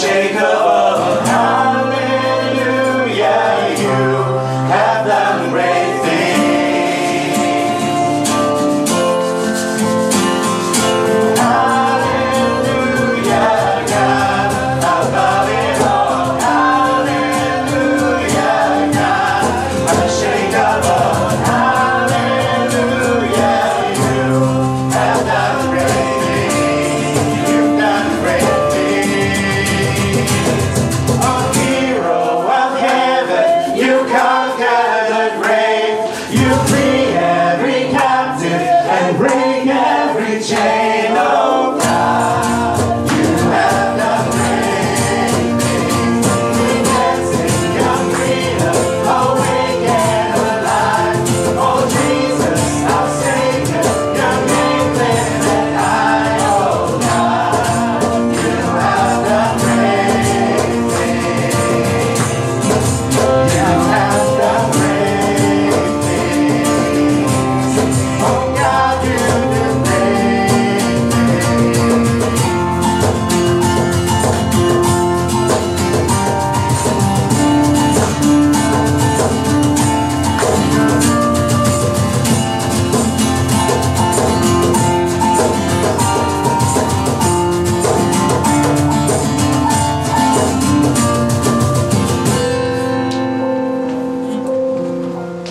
shake up.